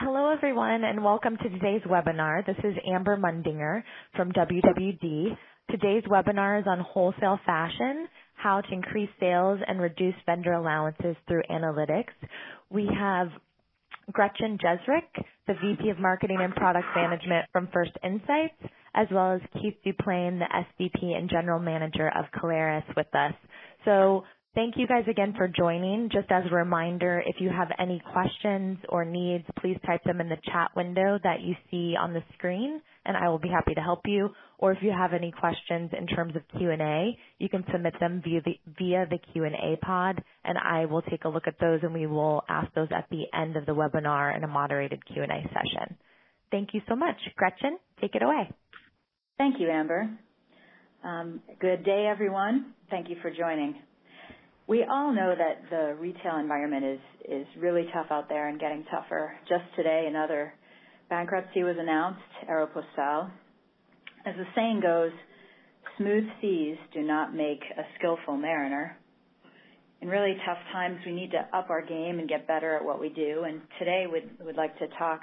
Hello, everyone, and welcome to today's webinar. This is Amber Mundinger from WWD. Today's webinar is on wholesale fashion, how to increase sales and reduce vendor allowances through analytics. We have Gretchen Jezerc, the VP of Marketing and Product Management from First Insights, as well as Keith Duplain, the SVP and General Manager of Caleres with us. So Thank you guys again for joining. Just as a reminder, if you have any questions or needs, please type them in the chat window that you see on the screen, and I will be happy to help you. Or if you have any questions in terms of Q&A, you can submit them via the, via the Q&A pod, and I will take a look at those, and we will ask those at the end of the webinar in a moderated Q&A session. Thank you so much. Gretchen, take it away. Thank you, Amber. Um, good day, everyone. Thank you for joining. We all know that the retail environment is, is really tough out there and getting tougher. Just today, another bankruptcy was announced, Aeropostale. As the saying goes, smooth seas do not make a skillful mariner. In really tough times, we need to up our game and get better at what we do. And today, we'd, we'd like to talk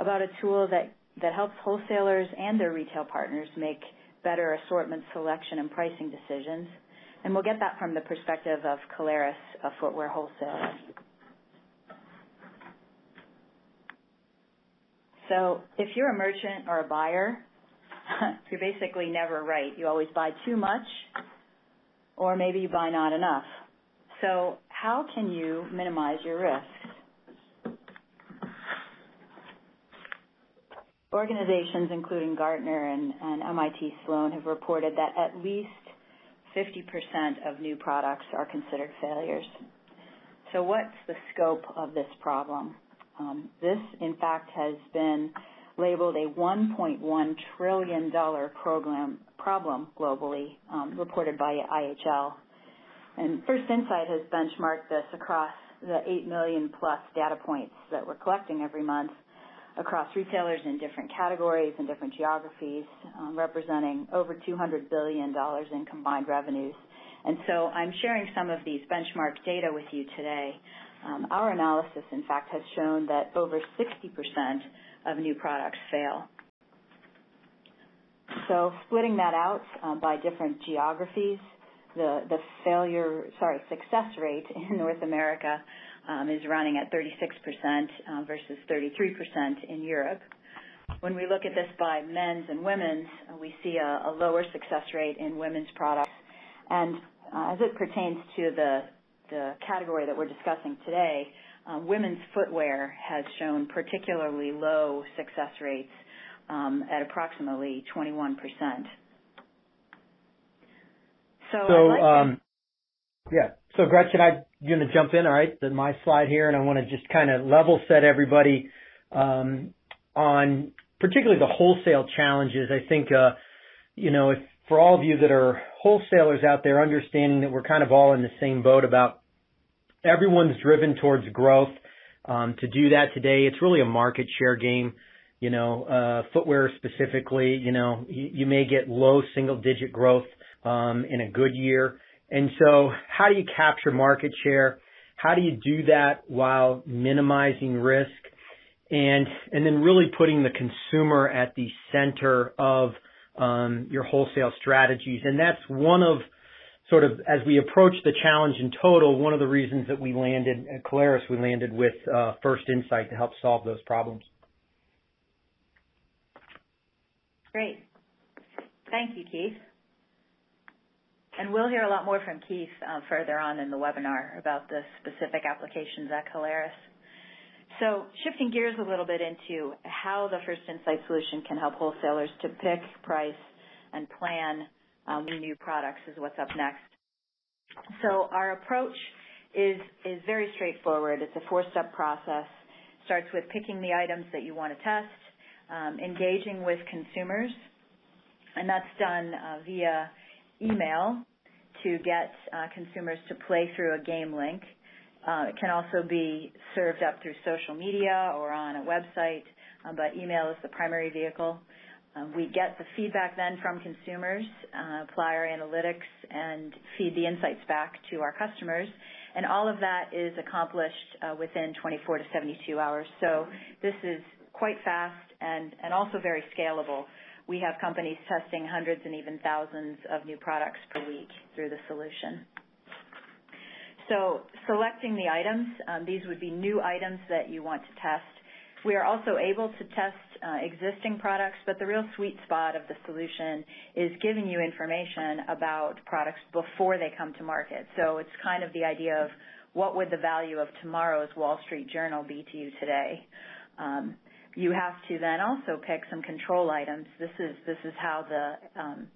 about a tool that, that helps wholesalers and their retail partners make better assortment selection and pricing decisions – we'll get that from the perspective of Caleres, a footwear wholesaler. So if you're a merchant or a buyer, you're basically never right. You always buy too much, or maybe you buy not enough. So how can you minimize your risks? Organizations including Gartner and, and MIT Sloan have reported that at least 50% of new products are considered failures. So what's the scope of this problem? Um, this, in fact, has been labeled a $1.1 trillion program, problem globally, um, reported by IHL. And First Insight has benchmarked this across the 8 million plus data points that we're collecting every month across retailers in different categories and different geographies, um, representing over $200 billion in combined revenues. And so I'm sharing some of these benchmark data with you today. Um, our analysis, in fact, has shown that over 60% of new products fail. So splitting that out um, by different geographies, the, the failure, sorry, success rate in North America is running at 36% uh, versus 33% in Europe. When we look at this by men's and women's, uh, we see a, a, lower success rate in women's products. And uh, as it pertains to the, the category that we're discussing today, uh, women's footwear has shown particularly low success rates um, at approximately 21%. So, so like um, yeah. So Gretchen, I'm going to jump in, all right, to my slide here, and I want to just kind of level set everybody um, on particularly the wholesale challenges. I think, uh, you know, if for all of you that are wholesalers out there, understanding that we're kind of all in the same boat about everyone's driven towards growth. Um, to do that today, it's really a market share game. You know, uh, footwear specifically, you know, you, you may get low single digit growth um, in a good year and so how do you capture market share? How do you do that while minimizing risk? And, and then really putting the consumer at the center of um, your wholesale strategies. And that's one of sort of as we approach the challenge in total, one of the reasons that we landed at Caleres, we landed with uh, First Insight to help solve those problems. Great. Thank you, Keith. And we'll hear a lot more from Keith uh, further on in the webinar about the specific applications at Caleres. So shifting gears a little bit into how the First Insight solution can help wholesalers to pick, price, and plan um, new products is what's up next. So our approach is, is very straightforward. It's a four-step process. Starts with picking the items that you want to test, um, engaging with consumers, and that's done uh, via email to get uh, consumers to play through a game link. Uh, it can also be served up through social media or on a website, uh, but email is the primary vehicle. We get the feedback then from consumers, apply our analytics, and feed the insights back to our customers. and all of that is accomplished within 24 to 72 hours. So this is quite fast and also very scalable. We have companies testing hundreds and even thousands of new products per week through the solution. So selecting the items, um, these would be new items that you want to test. We are also able to test uh, existing products, but the real sweet spot of the solution is giving you information about products before they come to market. So it's kind of the idea of what would the value of tomorrow's Wall Street Journal be to you today. Um, you have to then also pick some control items. This is this is how the um,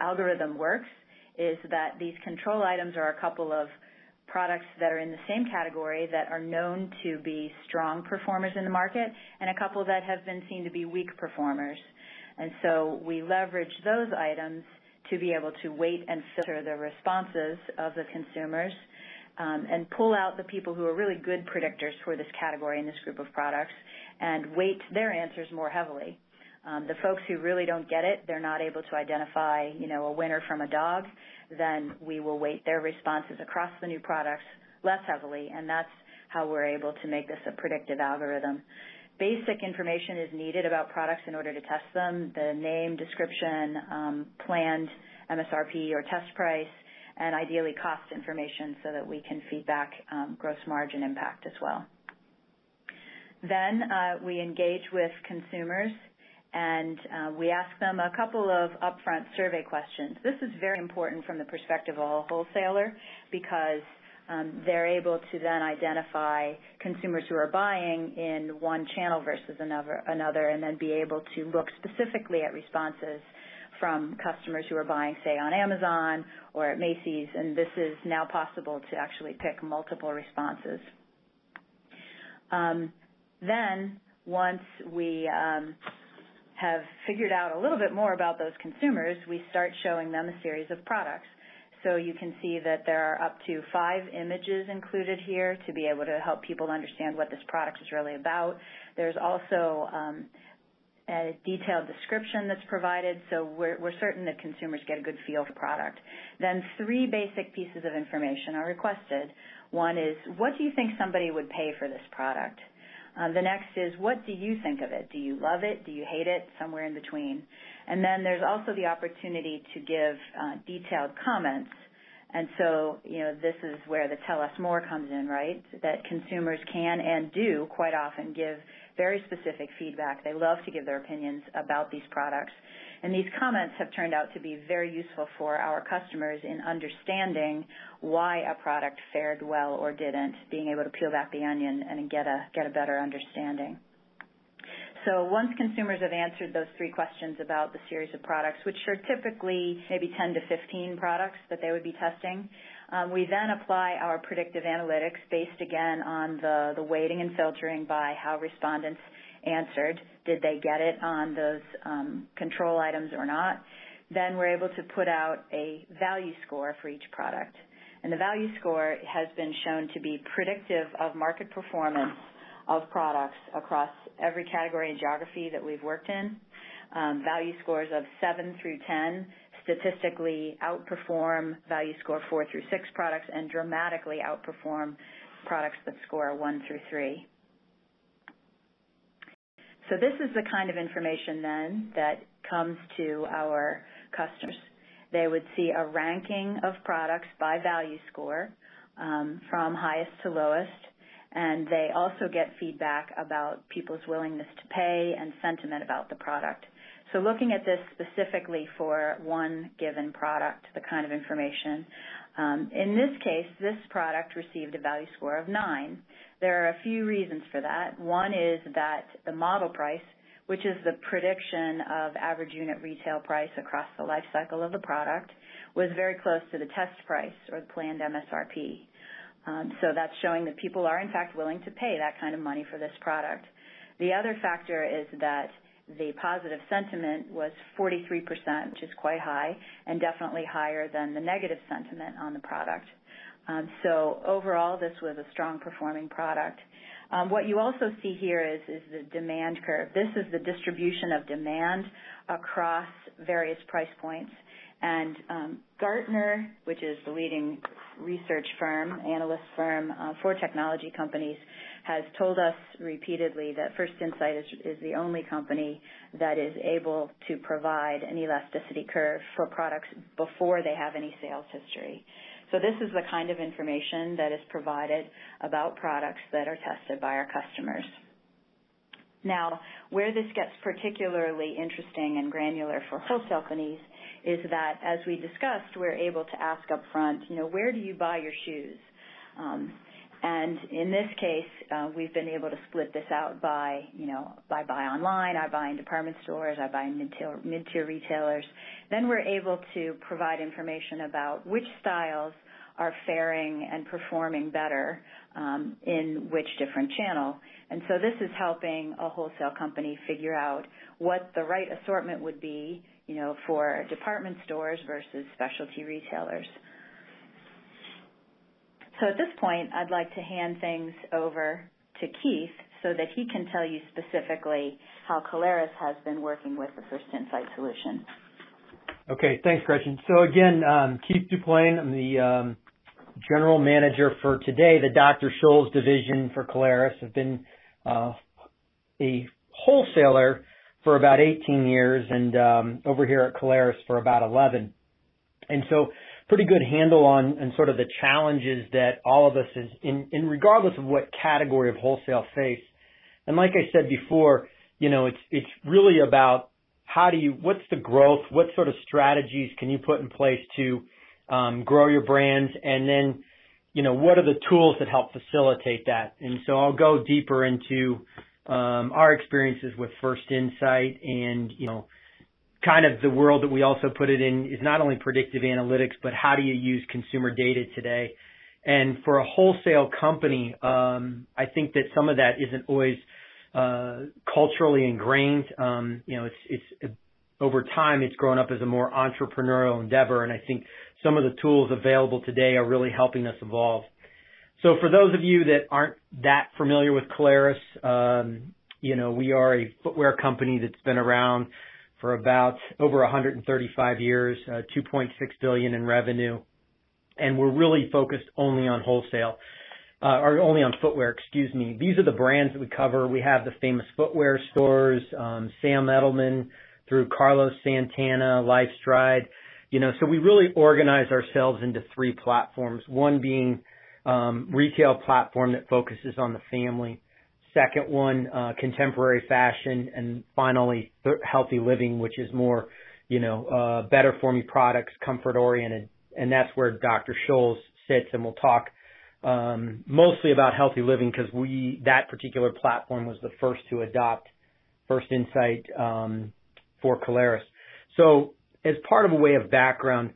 algorithm works. Is that these control items are a couple of products that are in the same category that are known to be strong performers in the market and a couple that have been seen to be weak performers. And so we leverage those items to be able to weight and filter the responses of the consumers um, and pull out the people who are really good predictors for this category and this group of products and weight their answers more heavily. Um, the folks who really don't get it, they're not able to identify, you know, a winner from a dog then we will weight their responses across the new products less heavily, and that's how we're able to make this a predictive algorithm. Basic information is needed about products in order to test them, the name, description, um, planned MSRP or test price, and ideally cost information so that we can feedback um, gross margin impact as well. Then uh, we engage with consumers and uh, we ask them a couple of upfront survey questions. This is very important from the perspective of a wholesaler because um, they're able to then identify consumers who are buying in one channel versus another, another, and then be able to look specifically at responses from customers who are buying, say, on Amazon or at Macy's, and this is now possible to actually pick multiple responses. Um, then, once we um, have figured out a little bit more about those consumers, we start showing them a series of products. So you can see that there are up to five images included here to be able to help people understand what this product is really about. There's also um, a detailed description that's provided, so we're, we're, certain that consumers get a good feel for product. Then three basic pieces of information are requested. One is, what do you think somebody would pay for this product? Uh, the next is, what do you think of it? Do you love it? Do you hate it? Somewhere in between. And then there's also the opportunity to give uh, detailed comments. And so, you know, this is where the tell us more comes in, right? That consumers can and do quite often give very specific feedback. They love to give their opinions about these products. And these comments have turned out to be very useful for our customers in understanding why a product fared well or didn't, being able to peel back the onion and get a, get a better understanding. So once consumers have answered those three questions about the series of products, which are typically maybe 10 to 15 products that they would be testing, we then apply our predictive analytics based again on the, weighting and filtering by how respondents answered. Did they get it on those um, control items or not? Then we're able to put out a value score for each product. And the value score has been shown to be predictive of market performance of products across every category and geography that we've worked in. Um, value scores of 7 through 10 statistically outperform value score 4 through 6 products and dramatically outperform products that score 1 through 3. So this is the kind of information then that comes to our customers. They would see a ranking of products by value score um, from highest to lowest, and they also get feedback about people's willingness to pay and sentiment about the product. So looking at this specifically for one given product, the kind of information, um, in this case, this product received a value score of 9. There are a few reasons for that. One is that the model price, which is the prediction of average unit retail price across the life cycle of the product, was very close to the test price or the planned MSRP. Um, so that's showing that people are in fact willing to pay that kind of money for this product. The other factor is that the positive sentiment was 43%, which is quite high, and definitely higher than the negative sentiment on the product. Um, so overall, this was a strong performing product. Um, what you also see here is, is the demand curve. This is the distribution of demand across various price points. And um, Gartner, which is the leading research firm, analyst firm uh, for technology companies, has told us repeatedly that First Insight is, the only company that is able to provide an elasticity curve for products before they have any sales history. So this is the kind of information that is provided about products that are tested by our customers. Now, where this gets particularly interesting and granular for wholesale companies is that, as we discussed, we're able to ask up front, you know, where do you buy your shoes? Um, And in this case, uh, we've been able to split this out by, you know, by buy online, I buy in department stores, I buy in mid-tier, mid-tier retailers. Then we're able to provide information about which styles are faring and performing better um, in which different channel. And so this is helping a wholesale company figure out what the right assortment would be, you know, for department stores versus specialty retailers. So at this point, I'd like to hand things over to Keith so that he can tell you specifically how Caleres has been working with the First Insight solution. Okay, thanks, Gretchen. So again, um, Keith Duplain, I'm the um, general manager for today, the Dr. Scholl's division for Caleres. I've been uh, a wholesaler for about 18 years and um, over here at Caleres for about 11. Pretty good handle on and sort of the challenges that all of us is in, in regardless of what category of wholesale face. And like I said before, you know, it's it's really about how do you what's the growth, what sort of strategies can you put in place to um, grow your brands, and then you know what are the tools that help facilitate that. And so I'll go deeper into um, our experiences with First Insight and you know kind of the world that we also put it in is not only predictive analytics, but how do you use consumer data today? And for a wholesale company, um, I think that some of that isn't always uh, culturally ingrained. Um, you know, it's it's over time it's grown up as a more entrepreneurial endeavor, and I think some of the tools available today are really helping us evolve. So for those of you that aren't that familiar with Caleres, um, you know, we are a footwear company that's been around for about over 135 years, uh, 2.6 billion in revenue, and we're really focused only on wholesale, uh, or only on footwear, excuse me. These are the brands that we cover. We have the famous footwear stores, um, Sam Edelman through Carlos Santana, LifeStride. You know, so we really organize ourselves into three platforms. One being um, retail platform that focuses on the family Second one, uh, contemporary fashion, and finally, th- healthy living, which is more, you know, uh, better for me products, comfort oriented, and that's where Dr. Scholl's sits, and we'll talk um, mostly about healthy living because we that particular platform was the first to adopt First Insight um, for Caleres. So, as part of a way of background,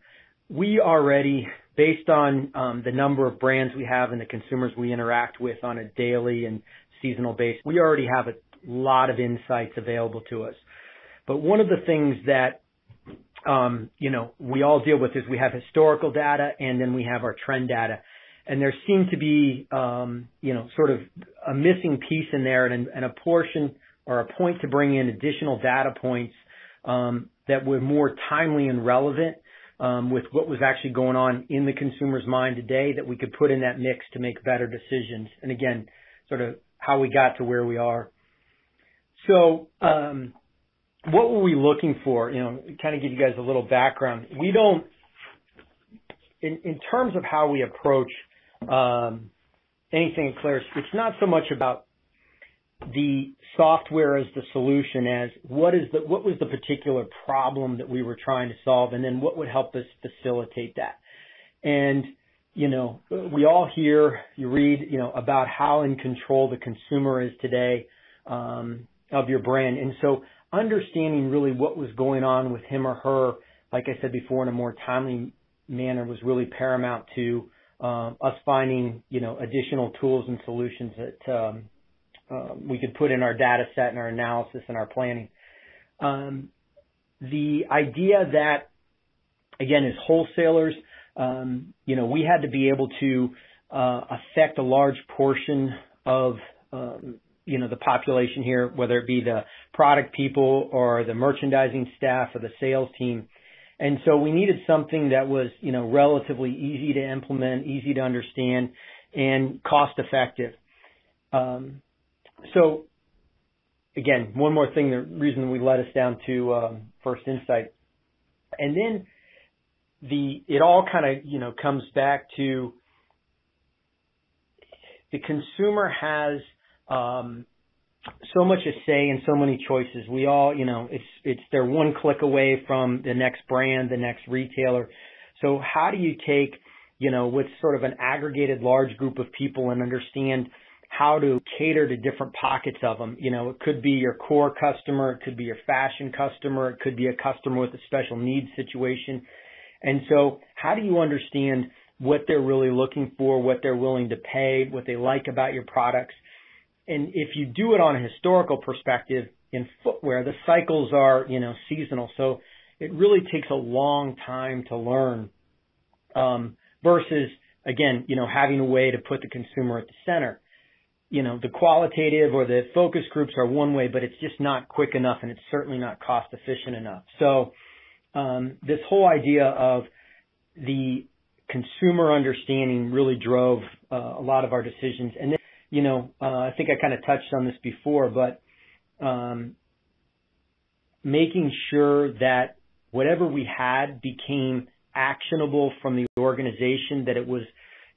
we already, based on um, the number of brands we have and the consumers we interact with on a daily and seasonal base. we already have a lot of insights available to us. But one of the things that um, you know we all deal with is we have historical data and then we have our trend data, and there seemed to be um, you know sort of a missing piece in there and, and a portion or a point to bring in additional data points um, that were more timely and relevant um, with what was actually going on in the consumer's mind today that we could put in that mix to make better decisions. And again, sort of how we got to where we are. So, um, what were we looking for? You know, kind of give you guys a little background. We don't, in, in terms of how we approach um, anything in Caleres, it's not so much about the software as the solution as what is the what was the particular problem that we were trying to solve and then what would help us facilitate that and you know, we all hear, you read, you know, about how in control the consumer is today um, of your brand. And so understanding really what was going on with him or her, like I said before, in a more timely manner was really paramount to um, us finding, you know, additional tools and solutions that um, uh, we could put in our data set and our analysis and our planning. Um, the idea that, again, as wholesalers – um, you know, we had to be able to uh, affect a large portion of um, you know the population here, whether it be the product people or the merchandising staff or the sales team. And so we needed something that was, you know, relatively easy to implement, easy to understand, and cost effective. Um, so again, one more thing, the reason we led us down to um, First Insight, and then the it all kind of you know comes back to the consumer has um, so much to say and so many choices. We all, you know, it's it's they're one click away from the next brand, the next retailer. So how do you take, you know, with sort of an aggregated large group of people and understand how to cater to different pockets of them. You know, it could be your core customer, it could be your fashion customer, it could be a customer with a special needs situation. And so how do you understand what they're really looking for, what they're willing to pay, what they like about your products? And if you do it on a historical perspective in footwear, the cycles are, you know, seasonal. So it really takes a long time to learn, um, versus again, you know, having a way to put the consumer at the center you know, the qualitative or the focus groups are one way, but it's just not quick enough and it's certainly not cost efficient enough. So, um, this whole idea of the consumer understanding really drove uh, a lot of our decisions. And then, you know, uh, I think I kind of touched on this before, but um, making sure that whatever we had became actionable from the organization, that it was,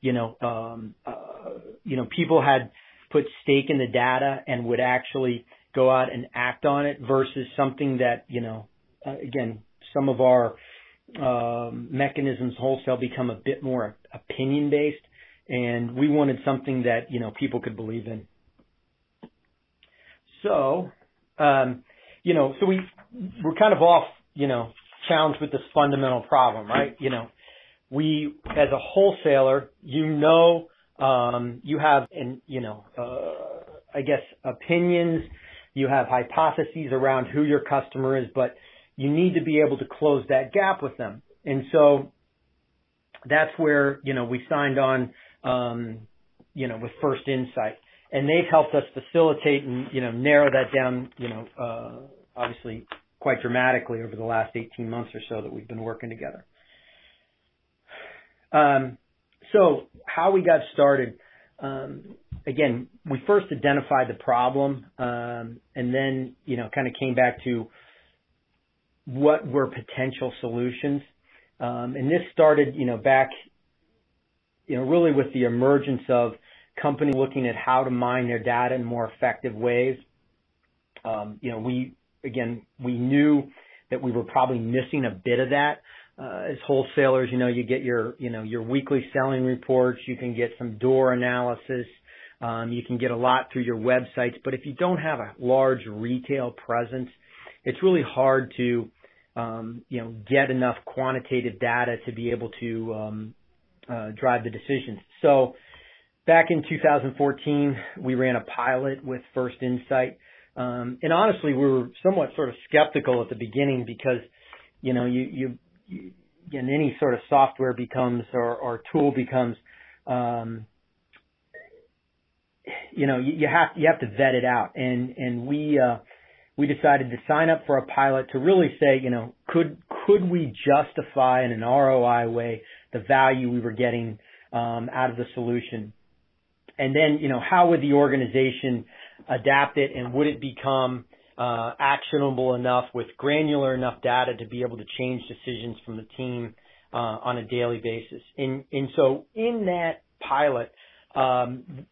you know, um, uh, you know, people had put stake in the data and would actually go out and act on it versus something that, you know, uh, again, some of our um, mechanisms wholesale become a bit more opinion based and we wanted something that, you know, people could believe in. So, um, you know, so we, we're kind of off, you know, challenged with this fundamental problem, right? You know, we, as a wholesaler, you know um, you have, and you know, uh, I guess opinions. You have hypotheses around who your customer is, but you need to be able to close that gap with them. And so that's where you know we signed on, um, you know, with First Insight, and they've helped us facilitate and you know narrow that down. You know, uh, obviously quite dramatically over the last 18 months or so that we've been working together. Um, so how we got started, um, again, we first identified the problem, um, and then, you know, kind of came back to what were potential solutions. Um, and this started, you know, back, you know, really with the emergence of companies looking at how to mine their data in more effective ways. Um, you know, we, again, we knew that we were probably missing a bit of that uh, as wholesalers, you know, you get your, you know, your weekly selling reports. You can get some door analysis. Um, you can get a lot through your websites. But if you don't have a large retail presence, it's really hard to, you know, get enough quantitative data to be able to um, uh, drive the decisions. So back in 2014, we ran a pilot with First Insight. Um, and honestly, we were somewhat sort of skeptical at the beginning because, you know, you, you and any sort of software becomes or, or tool becomes um, you know you, have you have to vet it out and and we decided to sign up for a pilot to really say you know could could we justify in an ROI way the value we were getting um, out of the solution and then you know how would the organization adapt it and would it become uh, actionable enough with granular enough data to be able to change decisions from the team uh, on a daily basis. And, and so in that pilot, um,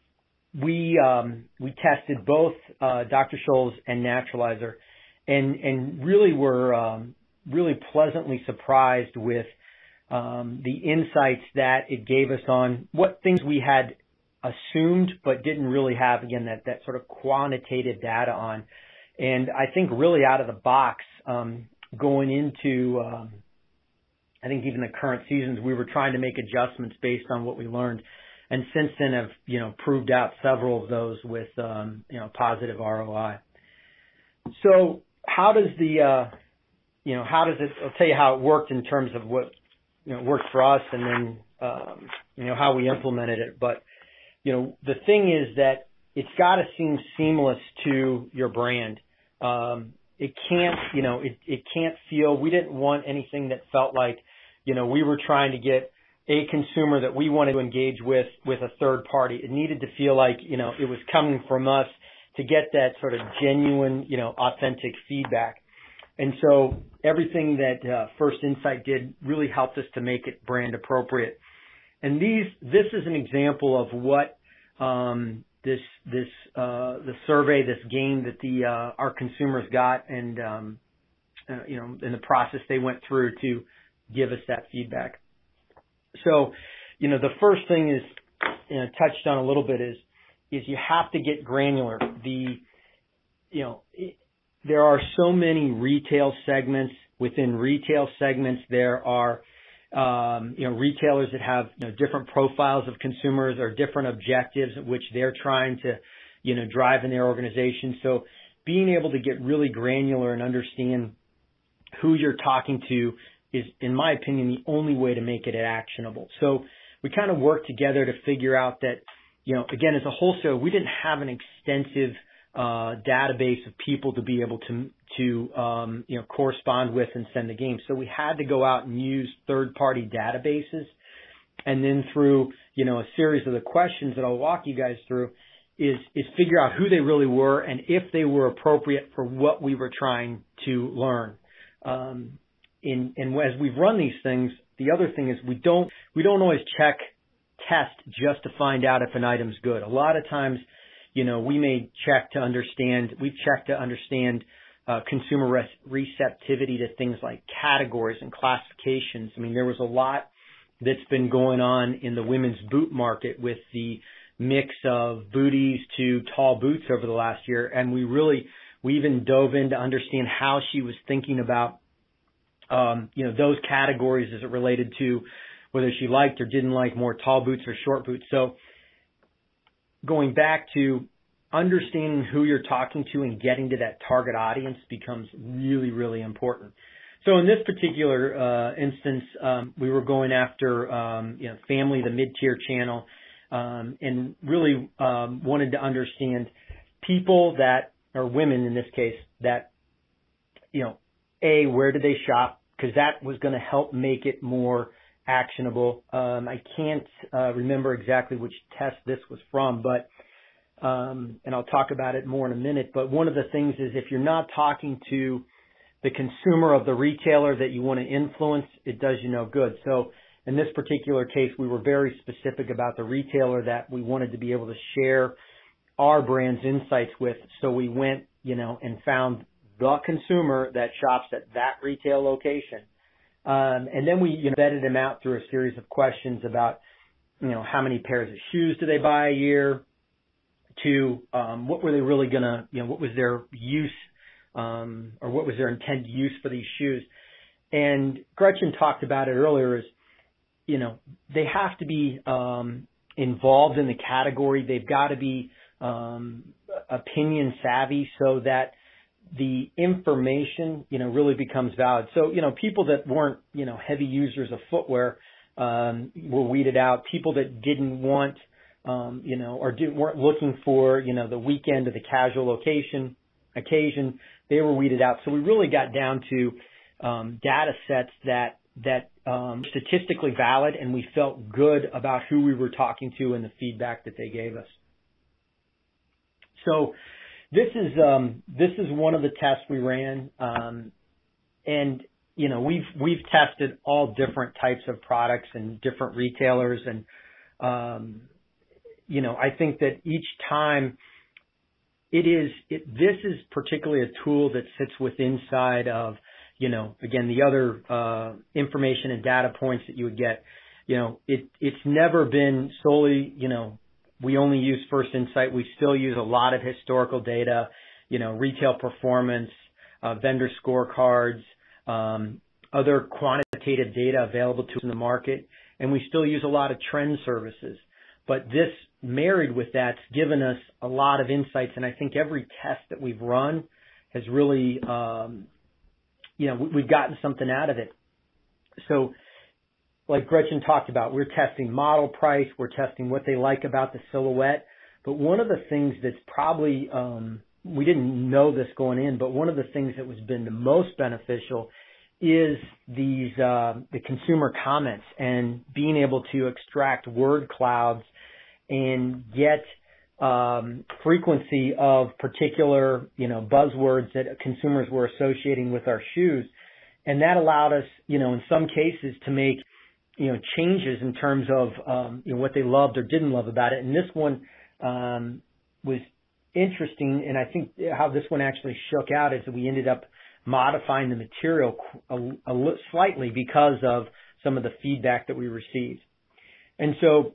we um, we tested both uh, Dr. Scholl's and Naturalizer, and and really were um, really pleasantly surprised with um, the insights that it gave us on what things we had assumed but didn't really have again that that sort of quantitative data on. And I think really out of the box, um, going into, um, I think even the current seasons, we were trying to make adjustments based on what we learned. And since then have, you know, proved out several of those with, um, you know, positive ROI. So how does the, uh, you know, how does it, I'll tell you how it worked in terms of what, you know, worked for us and then, um, you know, how we implemented it. But, you know, the thing is that it's got to seem seamless to your brand. Um, it can't, you know, it, it can't feel, we didn't want anything that felt like, you know, we were trying to get a consumer that we wanted to engage with, with a third party. It needed to feel like, you know, it was coming from us to get that sort of genuine, you know, authentic feedback. And so everything that uh, First Insight did really helped us to make it brand appropriate. And these, this is an example of what um, this this uh, the survey, this game that the uh, our consumers got, and um, you know, in the process they went through to give us that feedback. So, you know, the first thing is you know, touched on a little bit is is you have to get granular. The you know, it, there are so many retail segments within retail segments. There are um, you know, retailers that have, you know, different profiles of consumers or different objectives which they're trying to, you know, drive in their organization. So being able to get really granular and understand who you're talking to is, in my opinion, the only way to make it actionable. So we kind of worked together to figure out that, you know, again, as a wholesaler, we didn't have an extensive uh, database of people to be able to to um, you know correspond with and send the game. So we had to go out and use third party databases, and then through you know a series of the questions that I'll walk you guys through is is figure out who they really were and if they were appropriate for what we were trying to learn. Um, as we've run these things, the other thing is we don't we don't always check test just to find out if an item's good. A lot of times you know, we may check to understand, we've checked to understand uh, consumer receptivity to things like categories and classifications. I mean, there was a lot that's been going on in the women's boot market with the mix of booties to tall boots over the last year, and we really we even dove in to understand how she was thinking about um, you know those categories as it related to whether she liked or didn't like more tall boots or short boots. So going back to understanding who you're talking to and getting to that target audience becomes really, really important. So in this particular uh, instance, um, we were going after um, you know family, the mid-tier channel, um, and really um, wanted to understand people that or women in this case that you know a where do they shop because that was going to help make it more actionable. Um, I can't uh, remember exactly which test this was from, but um, and I'll talk about it more in a minute. But one of the things is if you're not talking to the consumer of the retailer that you want to influence, it does you no good. So in this particular case, we were very specific about the retailer that we wanted to be able to share our brand's insights with. So we went, you know, and found the consumer that shops at that retail location um, and then we you know, vetted them out through a series of questions about, you know, how many pairs of shoes do they buy a year, to um, what were they really gonna, you know, what was their use, um, or what was their intended use for these shoes. And Gretchen talked about it earlier. Is you know they have to be um, involved in the category. They've got to be um, opinion savvy so that the information, you know, really becomes valid. So, you know, people that weren't, you know, heavy users of footwear um, were weeded out. People that didn't want, um, you know, or didn't, weren't looking for, you know, the weekend or the casual location occasion, they were weeded out. So we really got down to um, data sets that that um, statistically valid, and we felt good about who we were talking to and the feedback that they gave us. So this is um, this is one of the tests we ran, um, and you know we've we've tested all different types of products and different retailers, and um, you know I think that each time it is it, this is particularly a tool that sits with inside of you know again the other uh, information and data points that you would get. You know it it's never been solely you know we only use First Insight. We still use a lot of historical data, you know, retail performance, uh, vendor scorecards, um, other quantitative data available to us in the market, and we still use a lot of trend services. But this married with that's given us a lot of insights, and I think every test that we've run has really, um, you know, we've gotten something out of it. So like Gretchen talked about, we're testing model price, we're testing what they like about the silhouette. But one of the things that's probably um, we didn't know this going in, but one of the things that was been the most beneficial is these uh, the consumer comments and being able to extract word clouds and get um, frequency of particular you know buzzwords that consumers were associating with our shoes, and that allowed us you know in some cases to make you know changes in terms of um, you know what they loved or didn't love about it. And this one um, was interesting, and I think how this one actually shook out is that we ended up modifying the material a, a, slightly because of some of the feedback that we received. And so,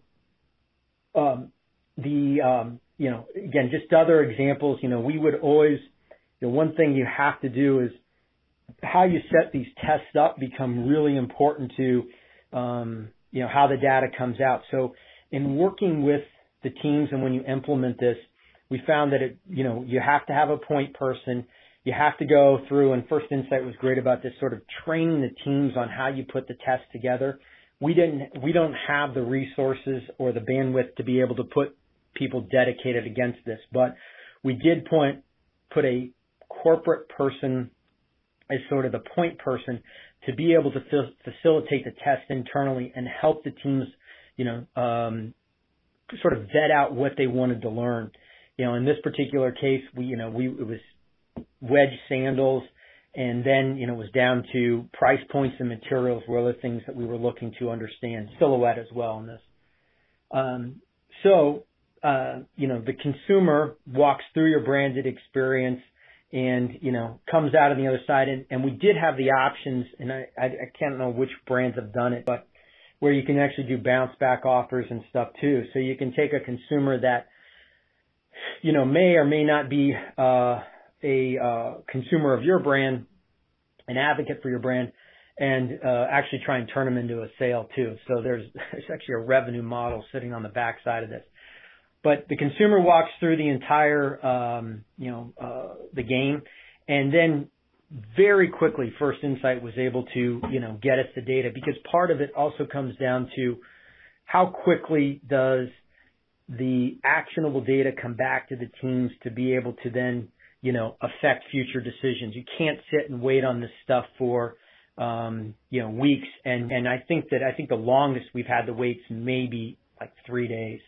um, the, um, you know, again, just other examples, you know, we would always, the one thing you have to do is how you set these tests up become really important to, Um, you know, how the data comes out. So in working with the teams and when you implement this, we found that it, you know, you have to have a point person you have to go through, and First Insight was great about this sort of training the teams on how you put the test together. We didn't, we don't have the resources or the bandwidth to be able to put people dedicated against this, but we did point, put a corporate person as sort of the point person to be able to facilitate the test internally and help the teams, you know, um, sort of vet out what they wanted to learn. You know, in this particular case, we, you know, we, it was wedge sandals, and then, you know, it was down to price points and materials were other things that we were looking to understand. Silhouette as well in this. Um, so, uh, you know, the consumer walks through your branded experience and, you know, comes out on the other side. And, and we did have the options, and I, I, I can't know which brands have done it, but where you can actually do bounce back offers and stuff too. So you can take a consumer that, you know, may or may not be, uh, a uh, consumer of your brand, an advocate for your brand, and uh, actually try and turn them into a sale too. So there's, there's actually a revenue model sitting on the backside of this. But the consumer walks through the entire, um, you know, uh, the game, and then very quickly, First Insight was able to, you know, get us the data because part of it also comes down to how quickly does the actionable data come back to the teams to be able to then you know, affect future decisions. You can't sit and wait on this stuff for, um, you know, weeks. And, and I think that, I think the longest we've had the waits maybe like three days.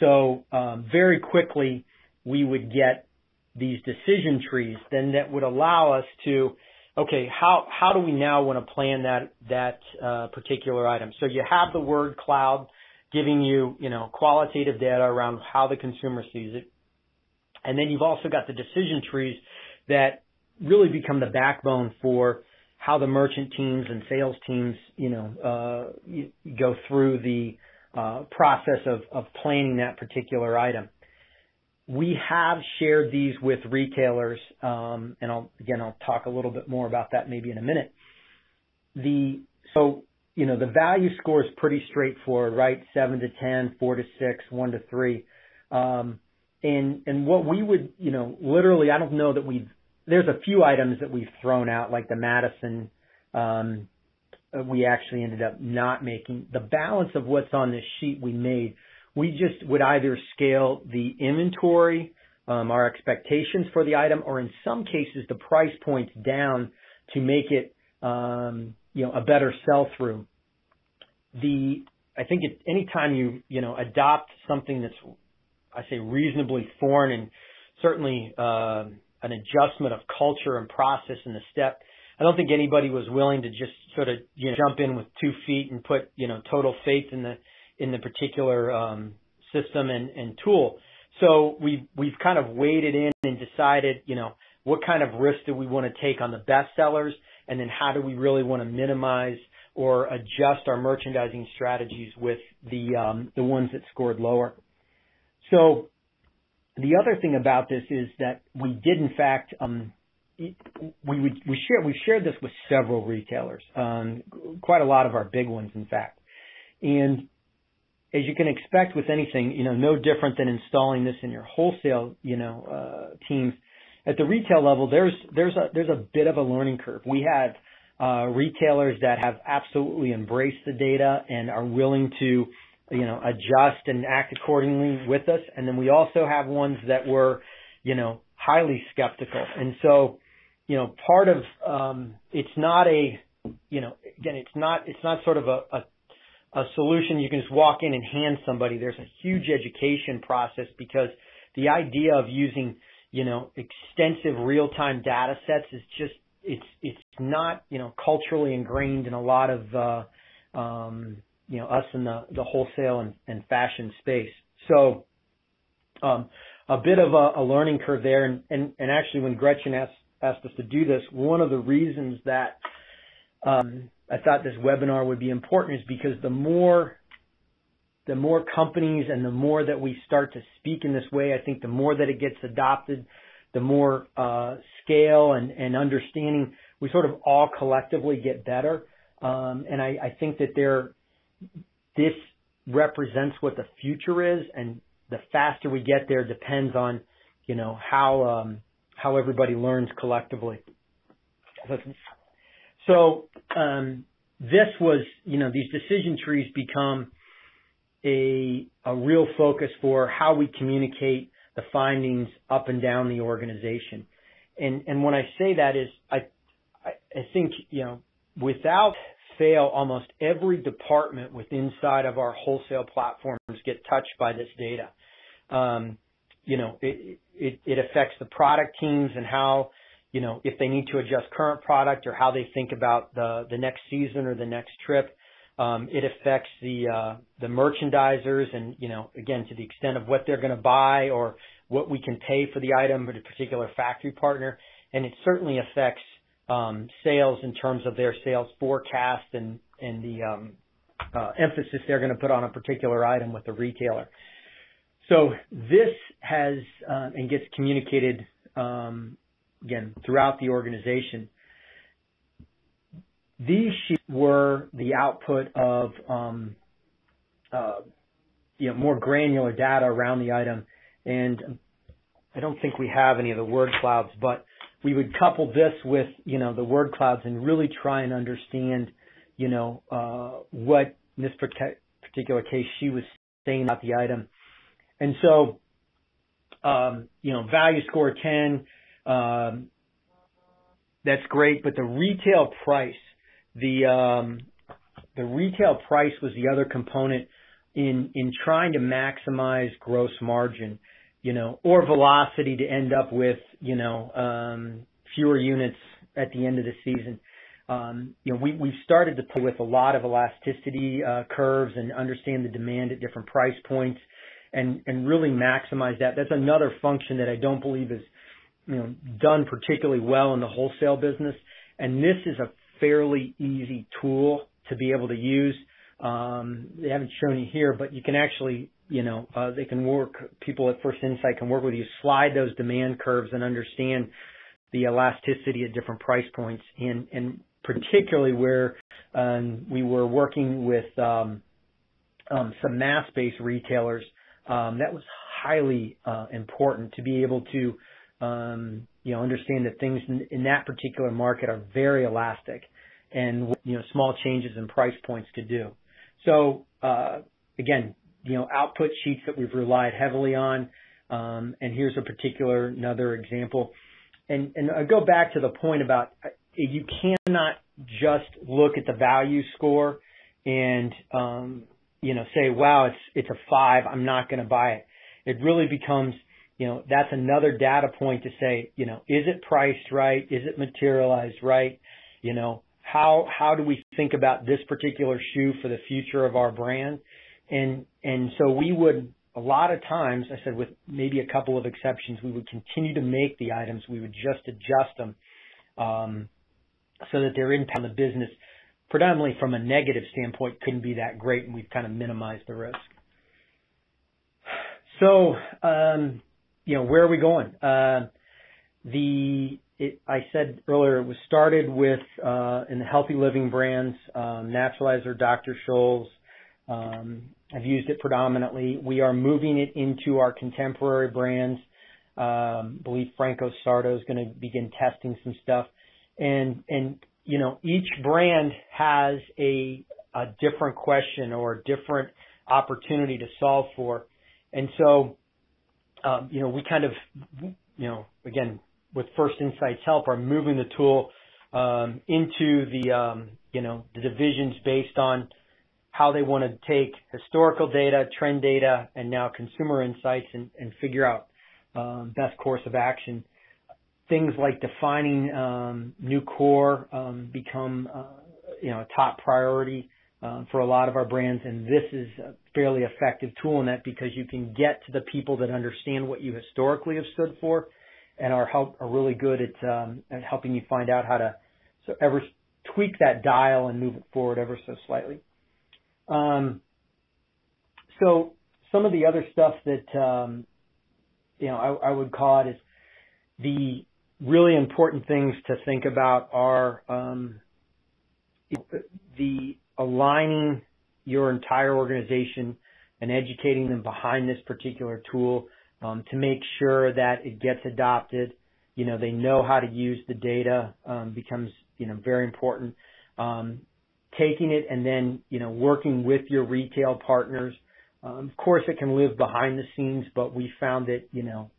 So, um, very quickly we would get these decision trees then that would allow us to, okay, how, how do we now want to plan that, that, uh, particular item? So you have the word cloud giving you, you know, qualitative data around how the consumer sees it and then you've also got the decision trees that really become the backbone for how the merchant teams and sales teams, you know, uh, go through the uh, process of, of planning that particular item. We have shared these with retailers, um, and I'll, again, I'll talk a little bit more about that maybe in a minute. The so you know the value score is pretty straightforward, right? Seven to ten, four to six, one to three. Um, and and what we would, you know, literally, I don't know that we've. There's a few items that we've thrown out, like the Madison. Um, we actually ended up not making the balance of what's on this sheet we made. We just would either scale the inventory, um, our expectations for the item, or in some cases the price points down to make it, um, you know, a better sell through. The I think it, anytime you you know adopt something that's I say reasonably foreign and certainly uh, an adjustment of culture and process in the step. I don't think anybody was willing to just sort of you know jump in with two feet and put you know total faith in the in the particular um, system and, and tool. So we've we've kind of waded in and decided you know what kind of risk do we want to take on the best sellers, and then how do we really want to minimize or adjust our merchandising strategies with the um, the ones that scored lower. So the other thing about this is that we did in fact um, we we we share we've shared this with several retailers, um, quite a lot of our big ones, in fact. And as you can expect with anything, you know, no different than installing this in your wholesale, you know, uh, teams. At the retail level, there's there's a there's a bit of a learning curve. We have uh, retailers that have absolutely embraced the data and are willing to you know, adjust and act accordingly with us. And then we also have ones that were, you know, highly skeptical. And so, you know, part of um, it's not a, you know, again, it's not it's not sort of a, a a solution you can just walk in and hand somebody. There's a huge education process because the idea of using, you know, extensive real-time data sets is just it's it's not you know culturally ingrained in a lot of uh, um, you know us in the the wholesale and, and fashion space. So um, a bit of a, a learning curve there, and, and and actually when Gretchen asked asked us to do this, one of the reasons that um, I thought this webinar would be important is because the more the more companies and the more that we start to speak in this way, I think the more that it gets adopted, the more uh, scale and, and understanding we sort of all collectively get better. Um, and I, I think that there, this represents what the future is, and the faster we get there depends on, you know, how um, how everybody learns collectively. So um, this was, you know, these decision trees become a a real focus for how we communicate the findings up and down the organization. And and when I say that is I I, think you know without fail almost every department within inside of our wholesale platforms get touched by this data. Um, you know it, it it affects the product teams and how you know if they need to adjust current product or how they think about the the next season or the next trip. Um, it affects the uh, the merchandisers, and you know, again, to the extent of what they're going to buy or what we can pay for the item at a particular factory partner, and it certainly affects um, sales in terms of their sales forecast and and the um, uh, emphasis they're going to put on a particular item with the retailer. So this has uh, and gets communicated um, again throughout the organization. These sheets were the output of um, uh, you know more granular data around the item, and I don't think we have any of the word clouds, but we would couple this with you know the word clouds and really try and understand you know uh, what in this particular case she was saying about the item, and so um, you know value score 10 um, that's great, but the retail price the um, the retail price was the other component in in trying to maximize gross margin, you know, or velocity to end up with, you know, um, fewer units at the end of the season. Um, you know, we we've started to play with a lot of elasticity uh, curves and understand the demand at different price points, and and really maximize that. That's another function that I don't believe is, you know, done particularly well in the wholesale business. And this is a fairly easy tool to be able to use. Um, they haven't shown you here, but you can actually, you know, uh, they can work, people at First Insight can work with you, slide those demand curves and understand the elasticity at different price points and, and particularly where um, we were working with um, um, some mass-based retailers, um, that was highly uh, important to be able to um, you know, understand that things in, in that particular market are very elastic and, you know, small changes in price points could do. So, uh, again, you know, output sheets that we've relied heavily on. Um, and here's a particular, another example. And, and I go back to the point about uh, you cannot just look at the value score and, um, you know, say, wow, it's, it's a five. I'm not going to buy it. It really becomes, you know, that's another data point to say, you know, is it priced right? Is it materialized right? You know, how how do we think about this particular shoe for the future of our brand? And and so we would a lot of times, I said with maybe a couple of exceptions, we would continue to make the items. We would just adjust them um, so that their impact on the business, predominantly from a negative standpoint, couldn't be that great, and we've kind of minimized the risk. So um, you know, where are we going? Uh, the it, I said earlier, it was started with uh, in the healthy living brands, um, Naturalizer, Dr. Scholl's. Um, I've used it predominantly. We are moving it into our contemporary brands. Um, believe Franco Sarto is going to begin testing some stuff, and and you know each brand has a a different question or a different opportunity to solve for, and so um, you know, we kind of you know, again, with First Insight's help, are moving the tool um, into the, um, you know, the divisions based on how they want to take historical data, trend data, and now consumer insights and, and figure out um, best course of action. Things like defining um, new core um, become, uh, you know, a top priority uh, for a lot of our brands, and this is a fairly effective tool in that because you can get to the people that understand what you historically have stood for, and are help are really good at um, at helping you find out how to so ever tweak that dial and move it forward ever so slightly. Um, so some of the other stuff that um, you know I, I would call it is the really important things to think about are um, the aligning your entire organization and educating them behind this particular tool um, to make sure that it gets adopted. You know, they know how to use the data um, becomes you know very important. Um, taking it and then you know working with your retail partners. Um, of course, it can live behind the scenes, but we found that you know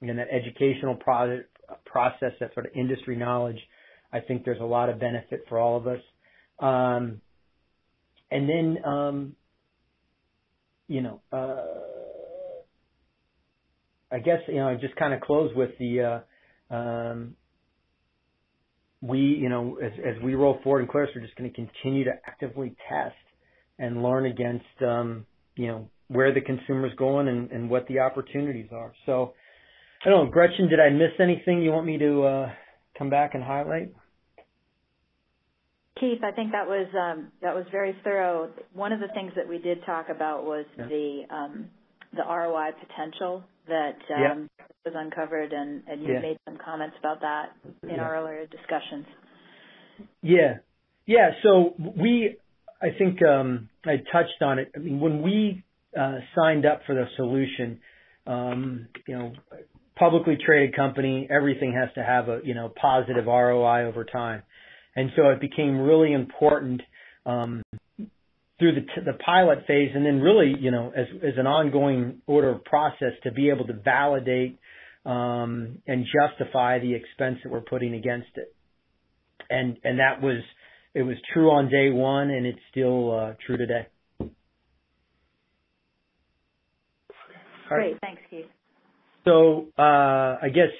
know that educational product, process, that sort of industry knowledge. I think there's a lot of benefit for all of us. Um, and then, um, you know, uh, I guess, you know, I just kind of close with the, uh, um, we, you know, as, as we roll forward in Caleres, we're just going to continue to actively test and learn against, um, you know, where the consumer's going and, and what the opportunities are. So, I don't know, Gretchen, did I miss anything you want me to uh, come back and highlight? Keith, I think that was um, that was very thorough. One of the things that we did talk about was yeah. the um, the ROI potential that um, yeah. was uncovered, and, and you yeah. made some comments about that in our earlier discussions. Yeah, yeah. So we, I think um, I touched on it. I mean, when we uh, signed up for the solution, um, you know, publicly traded company, everything has to have a you know positive ROI over time. And so it became really important um, through the, t- the pilot phase, and then really, you know, as as an ongoing order of process to be able to validate um, and justify the expense that we're putting against it. And and that was it was true on day one, and it's still uh, true today. Great, thanks, Keith. So uh, I guess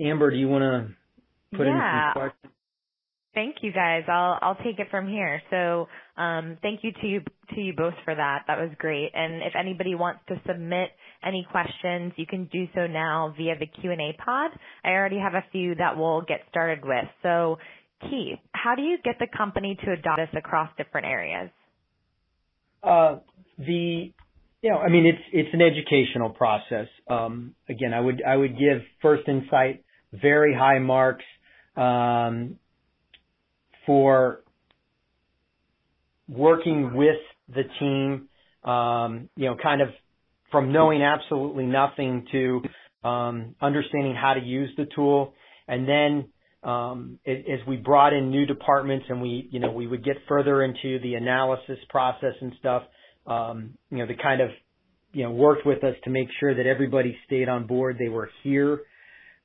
Amber, do you want to put yeah. in some questions? Thank you guys. I'll I'll take it from here. So um, thank you to you to you both for that. That was great. And if anybody wants to submit any questions, you can do so now via the Q and A pod. I already have a few that we'll get started with. So Keith, how do you get the company to adopt this across different areas? Uh, the know, I mean, it's it's an educational process. Um, again, I would I would give First Insight very high marks. Um, for working with the team, um, you know, kind of from knowing absolutely nothing to um, understanding how to use the tool. And then um, as we brought in new departments and we, you know, we would get further into the analysis process and stuff, um, you know, the kind of, you know, worked with us to make sure that everybody stayed on board. They were here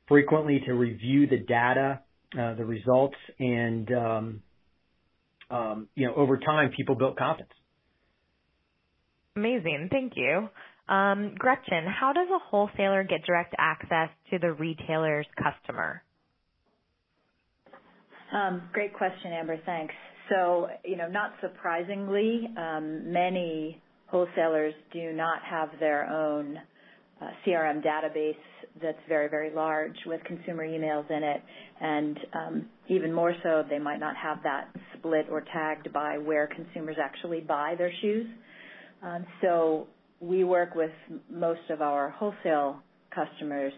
frequently to review the data uh, the results, and um, um, you know, over time, people built confidence. Amazing, thank you. Um, Gretchen, how does a wholesaler get direct access to the retailer's customer? Um, great question, Amber. Thanks. So, you know, not surprisingly, um, many wholesalers do not have their own uh, CRM database that's very, very large with consumer emails in it. And um, even more so, they might not have that split or tagged by where consumers actually buy their shoes. Um, so we work with most of our wholesale customers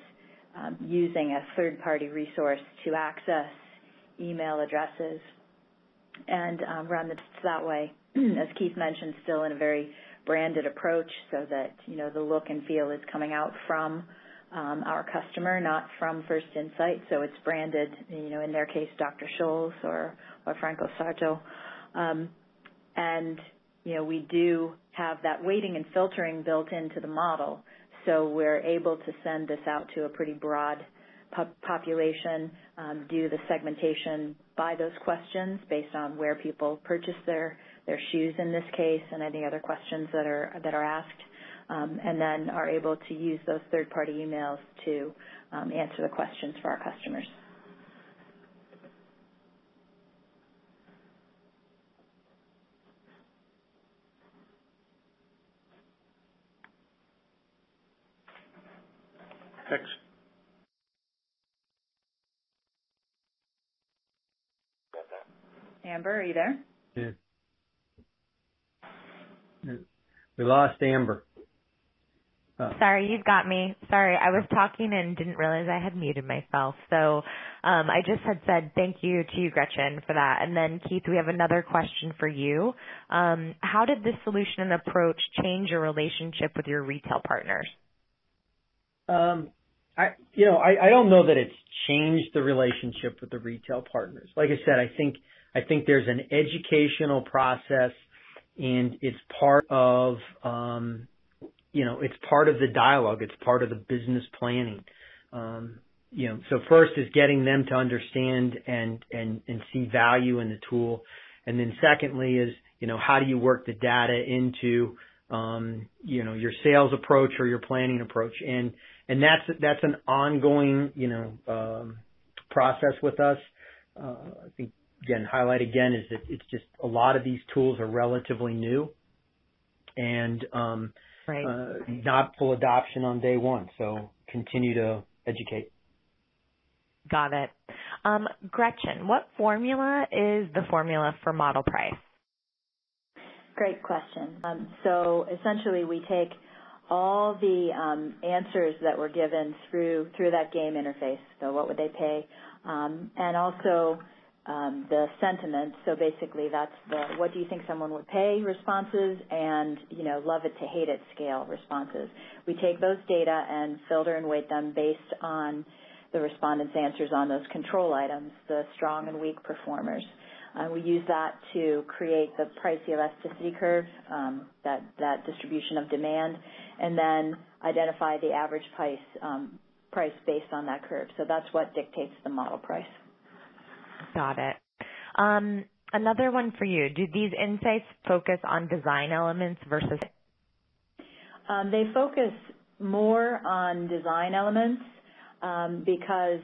using a third-party resource to access email addresses and um, run the that way. As Keith mentioned, still in a very branded approach so that, you know, the look and feel is coming out from um, our customer, not from First Insight. So it's branded, you know, in their case, Dr. Scholl's or, or Franco Sarto. Um, and, you know, we do have that weighting and filtering built into the model So we're able to send this out to a pretty broad population, um, do the segmentation by those questions based on where people purchase their their shoes in this case, and any other questions that are that are asked, um, and then are able to use those third-party emails to um, answer the questions for our customers. Next. Amber, are you there? Yeah. We lost Amber. Oh. Sorry, you've got me. Sorry, I was talking and didn't realize I had muted myself. So um, I just had said thank you to you, Gretchen, for that. And then Keith, we have another question for you. Um, how did this solution and approach change your relationship with your retail partners? Um, I, you know, I, I don't know that it's changed the relationship with the retail partners. Like I said, I think I think there's an educational process, and it's part of, um, you know, it's part of the dialogue. It's part of the business planning. Um, you know, so first is getting them to understand and and and see value in the tool, and then secondly is, you know, how do you work the data into, um, you know, your sales approach or your planning approach, and and that's that's an ongoing, you know, um, process with us. Uh, I think again, highlight again is that it's just a lot of these tools are relatively new and um, right. uh, not full adoption on day one. So continue to educate. Got it. Um, Gretchen, what formula is the formula for model price? Great question. Um, so essentially, we take all the um, answers that were given through through that game interface. So what would they pay, um, and also um, the sentiment. So basically, that's the what do you think someone would pay responses, and you know love it to hate it scale responses. We take those data and filter and weight them based on the respondents' answers on those control items, the strong and weak performers. Uh, we use that to create the price elasticity curve, um, that that distribution of demand, and then identify the average price um, price based on that curve. So that's what dictates the model price. Got it. Um, another one for you. Do these insights focus on design elements versus? Um, they focus more on design elements um, because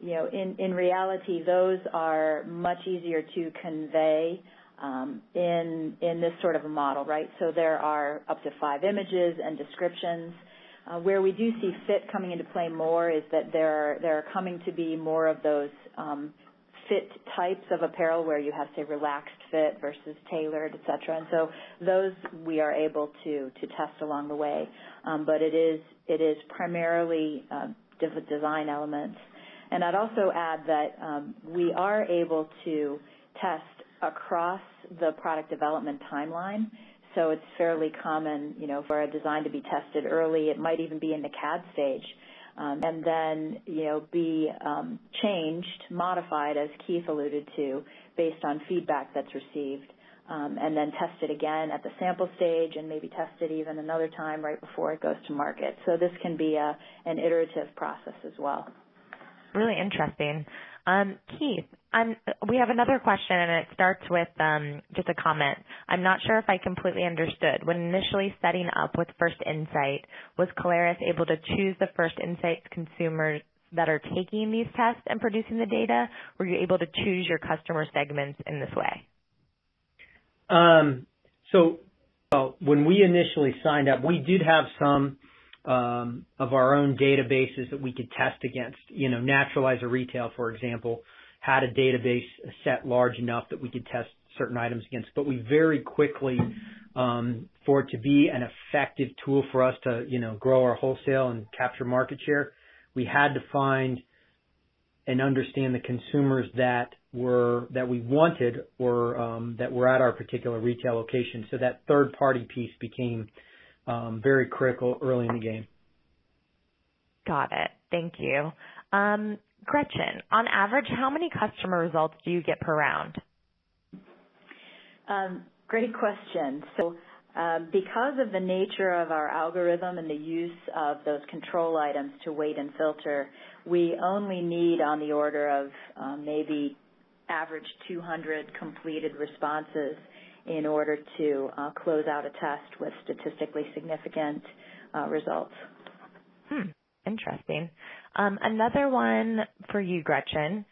you know in in reality those are much easier to convey um, in in this sort of a model, right? So there are up to five images and descriptions. Uh, where we do see fit coming into play more is that there are, there are coming to be more of those um, fit types of apparel where you have, say, relaxed fit versus tailored, et cetera. And so those we are able to, to test along the way. Um, but it is, it is primarily uh, design elements. And I'd also add that um, we are able to test across the product development timeline. So it's fairly common, you know, for a design to be tested early. It might even be in the CAD stage um, and then you know be um, changed, modified, as Keith alluded to, based on feedback that's received, um, and then tested again at the sample stage, and maybe tested even another time right before it goes to market. So this can be a, an iterative process as well. Really interesting. Um, Keith, I'm, we have another question, and it starts with um, just a comment. I'm not sure if I completely understood. When initially setting up with First Insight, was Caleres able to choose the First Insights consumers that are taking these tests and producing the data? Were you able to choose your customer segments in this way? Um, so well, when we initially signed up, we did have some um, of our own databases that we could test against. You know, Naturalizer Retail, for example, had a database set large enough that we could test certain items against. But we very quickly, um, for it to be an effective tool for us to, you know, grow our wholesale and capture market share, we had to find and understand the consumers that were that we wanted or um, that were at our particular retail location. So that third party piece became um, very critical early in the game. Got it. Thank you. Um, Gretchen, on average, how many customer results do you get per round? Um, great question. So Um, because of the nature of our algorithm and the use of those control items to weight and filter, we only need on the order of um, maybe average 200 completed responses in order to uh, close out a test with statistically significant uh, results. Hmm, interesting. Um, another one for you, Gretchen.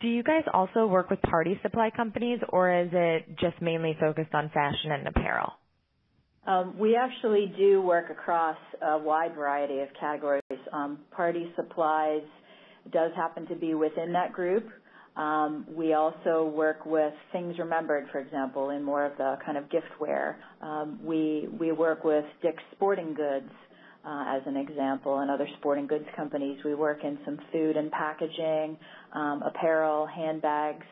Do you guys also work with party supply companies, or is it just mainly focused on fashion and apparel? Um, we actually do work across a wide variety of categories. Um, party supplies does happen to be within that group. Um, we also work with Things Remembered, for example, in more of the kind of giftware. Um, we we work with Dick's Sporting Goods uh, as an example, and other sporting goods companies. We work in some food and packaging, um, apparel, handbags.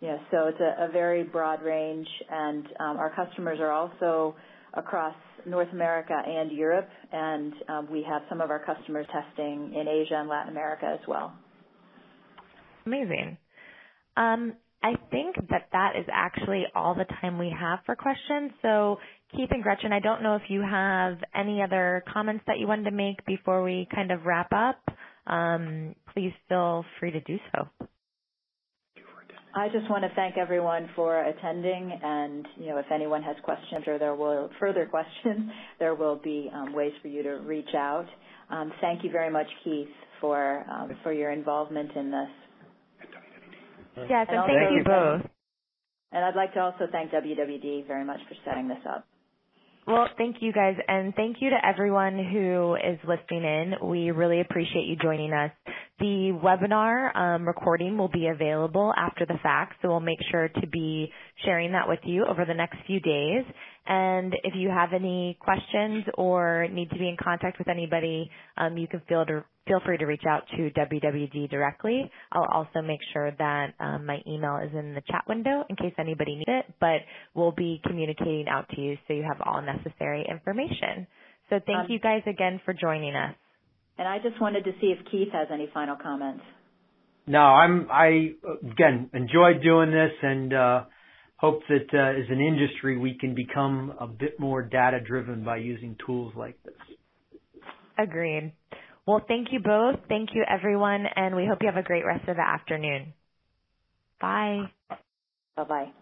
You know, so it's a, very broad range, and um, our customers are also across North America and Europe, and um, we have some of our customers testing in Asia and Latin America as well. Amazing. I think that that is actually all the time we have for questions. So, Keith and Gretchen, I don't know if you have any other comments that you wanted to make before we kind of wrap up. Um, please feel free to do so. I just want to thank everyone for attending, and you know, if anyone has questions or there will further questions, there will be um, ways for you to reach out. Um, thank you very much, Keith, for um, for your involvement in this. Yes, and, and thank you both. And I'd like to also thank WWD very much for setting this up. Well, thank you guys, and thank you to everyone who is listening in. We really appreciate you joining us. The webinar um, recording will be available after the fact, so we'll make sure to be sharing that with you over the next few days. And if you have any questions or need to be in contact with anybody, um, you can feel to feel free to reach out to WWD directly. I'll also make sure that um, my email is in the chat window in case anybody needs it, but we'll be communicating out to you so you have all necessary information. So thank um, you guys again for joining us. And I just wanted to see if Keith has any final comments. No, I'm I again enjoyed doing this and uh, hope that uh, as an industry we can become a bit more data driven by using tools like this. Agreed. Well, thank you both. Thank you, everyone, and we hope you have a great rest of the afternoon. Bye. Bye-bye.